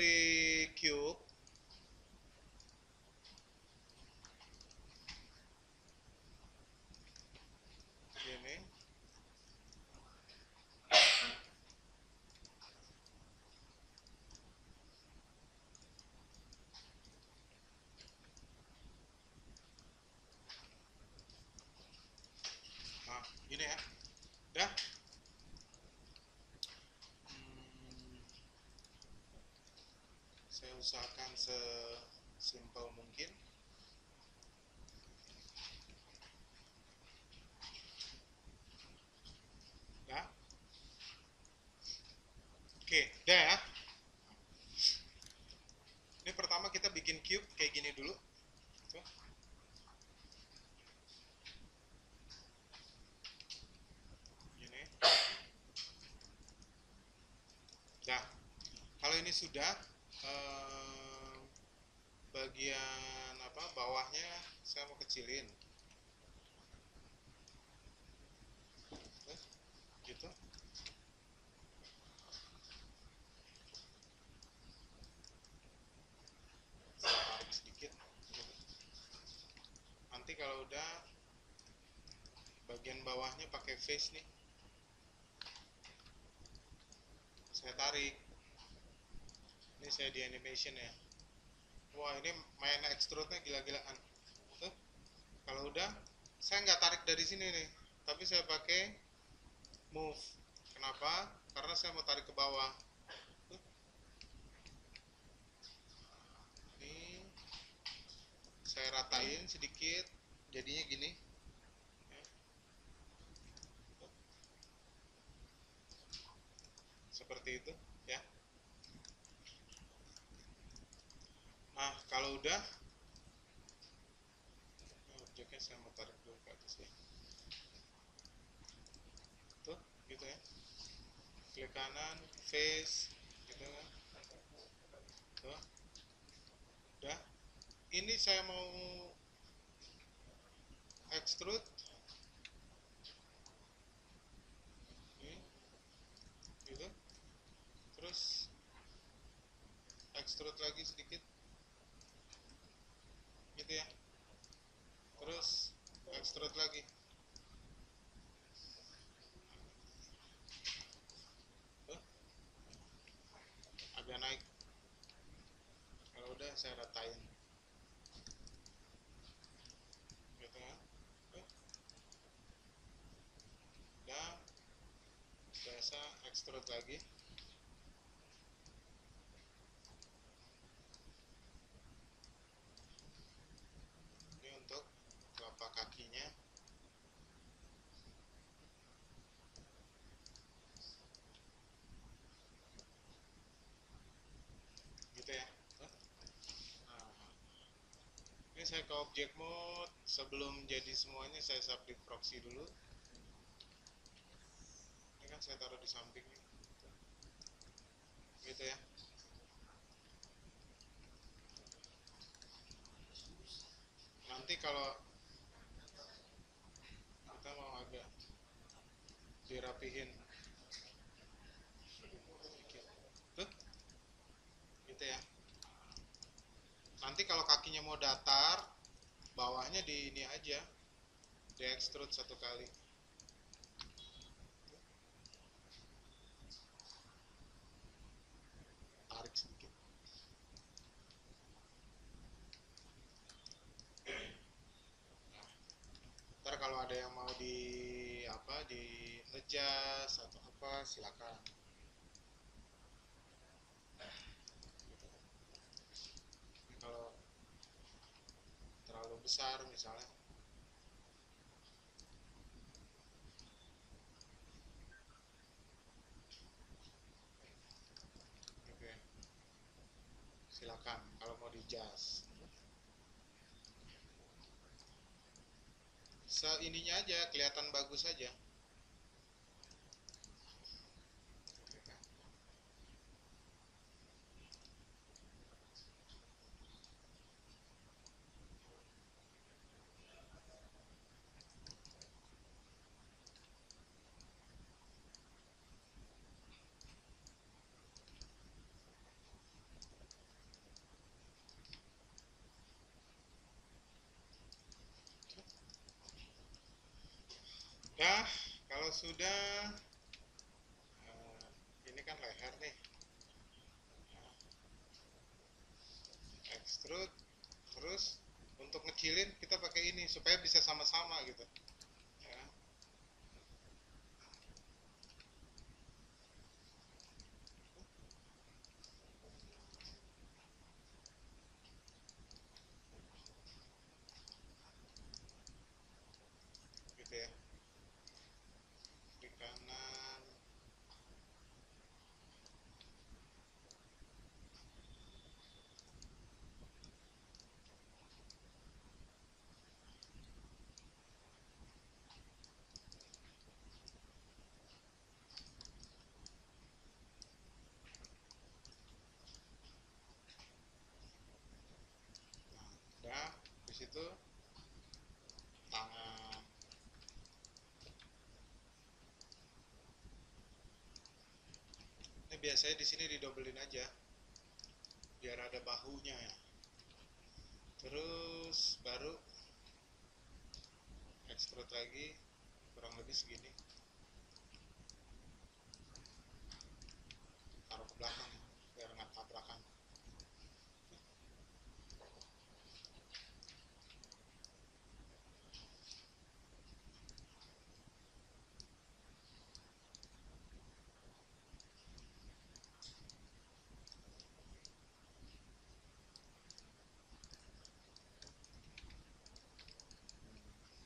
dari cube. Gini nah gini ya usahakan sesimpel mungkin. Ya. Oke udah ya. Ini pertama kita bikin cube kayak gini dulu. Kalau ini sudah eh, bagian apa bawahnya saya mau kecilin, Oke, gitu. Sedikit. Nanti kalau udah bagian bawahnya pakai face nih, saya tarik ini saya di animation ya wah ini main extrude nya gila-gilaan. Kalau udah saya nggak tarik dari sini nih tapi saya pakai move. Kenapa? Karena saya mau tarik ke bawah. Ini saya ratain sedikit jadinya gini. Seperti itu ya nah kalau udah. Ini objeknya saya mau tarik dulu ke atas ya tuh gitu ya. Klik kanan face gitu kan. Tuh. Udah. Ini saya mau extrude. Gitu. Terus extrude lagi sedikit gitu ya terus extrude lagi. Tuh. agak naik. Kalau udah saya ratain. Gitu kan Tuh. udah. Biasa extrude lagi ini untuk telapak kakinya gitu ya Tuh. nah, ini saya ke object mode. Sebelum jadi semuanya saya submit proxy dulu. Ini kan saya taruh di samping nih Tuh. gitu ya. Nanti kalau kita mau agak dirapihin. Tuh gitu ya nanti kalau kakinya mau datar bawahnya di ini aja. Di extrude satu kali. Tarik sedikit. Ntar kalau ada yang mau di apa di adjust atau apa silakan Gitu. Ini kalau terlalu besar misalnya. Oke. Silakan kalau mau di adjust seininya aja kelihatan bagus aja Dah, kalau sudah eh, ini kan leher nih. Nah, extrude terus untuk ngecilin kita pakai ini supaya bisa sama-sama gitu. Ya. Gitu ya. Di kanan Nah, udah di situ tangan ini biasanya di sini didobelin aja biar ada bahunya ya. Terus baru extrude lagi kurang lebih segini. Taruh ke belakang biar nggak tabrakan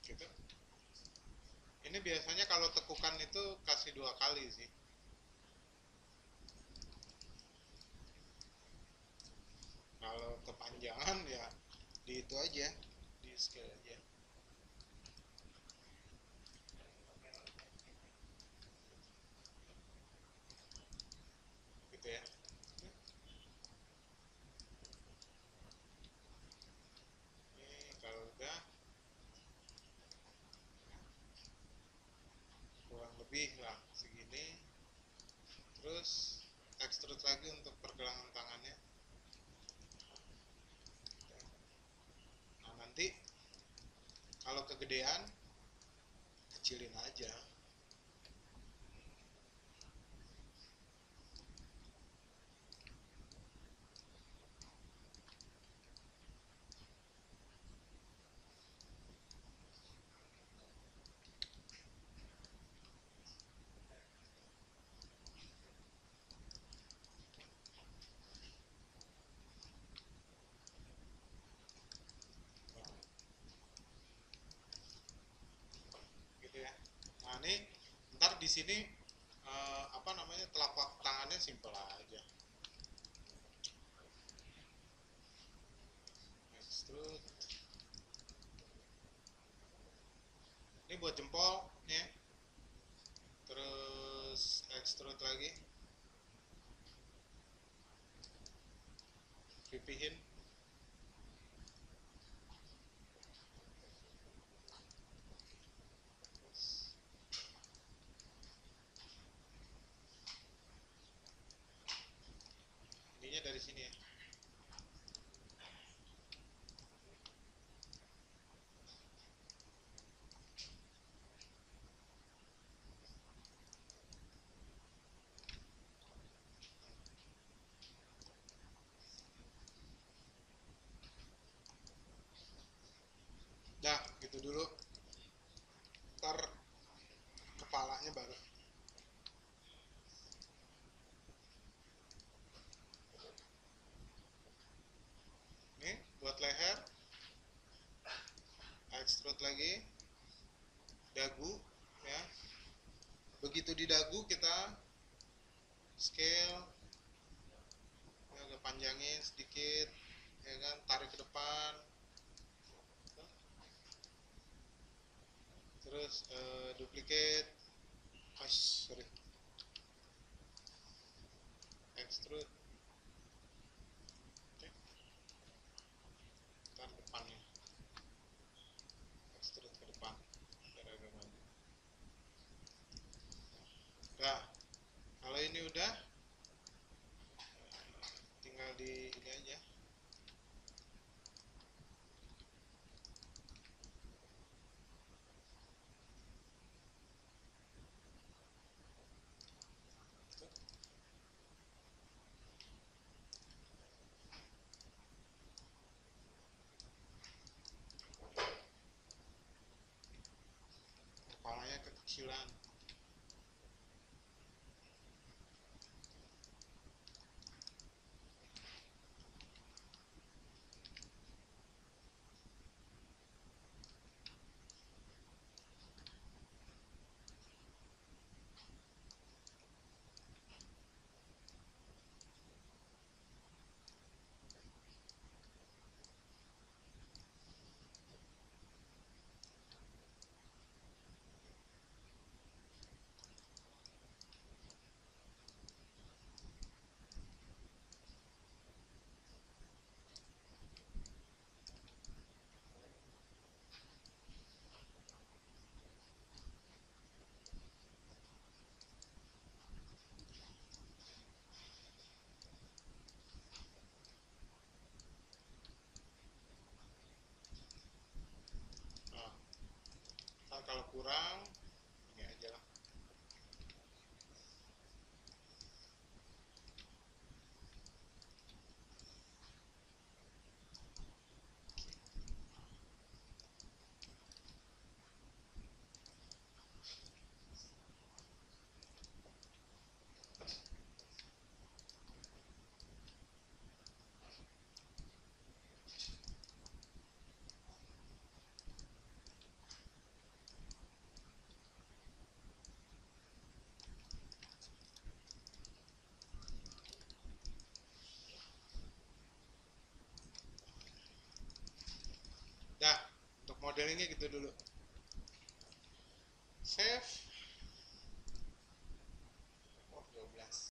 gitu ini biasanya kalau tekukan itu kasih dua kali sih. Kalau kepanjangan ya di itu aja di scale aja gitu ya ini kalau udah kurang lebih lah segini terus extrude lagi untuk pergelangan tangannya. Nah nanti kalau kegedean kecilin aja gitu ya nah ini ntar di sini eh, apa namanya telapak tangannya simpel aja. Extrude ini buat jempolnya. Terus extrude lagi. Pipihin dari sini ya. Dah gitu dulu ntar kepalanya baru ini buat leher extrude lagi dagu ya begitu di dagu kita scale ya, agak panjangin sedikit ya kan tarik ke depan. Terus eh, duplicate. Ah, sorry Shirano. Kurang ini aja lah Dah, untuk modelingnya gitu dulu. Save.